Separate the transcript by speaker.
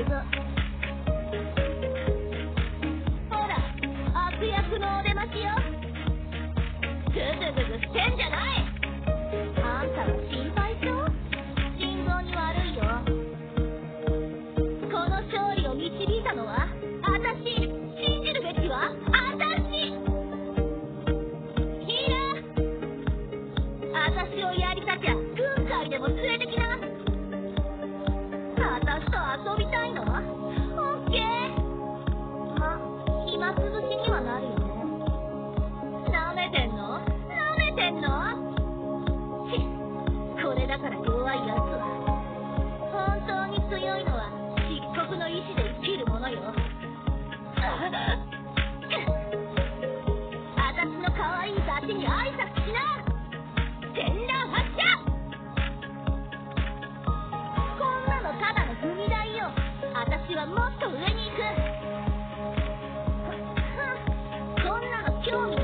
Speaker 1: ほら悪役のお出ましよ。ぐズぐズしてんじゃない。と遊びたいの。you